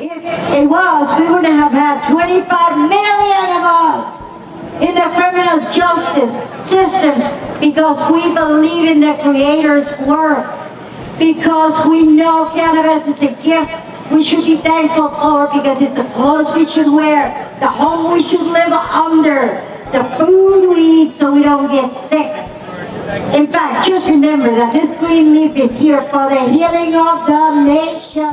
If it was, we would have had 25 million of us in the criminal justice system because we believe in the Creator's work. Because we know cannabis is a gift we should be thankful for because it's the clothes we should wear, the home we should live under, the food we eat so we don't get sick. In fact, just remember that this green leaf is here for the healing of the nation.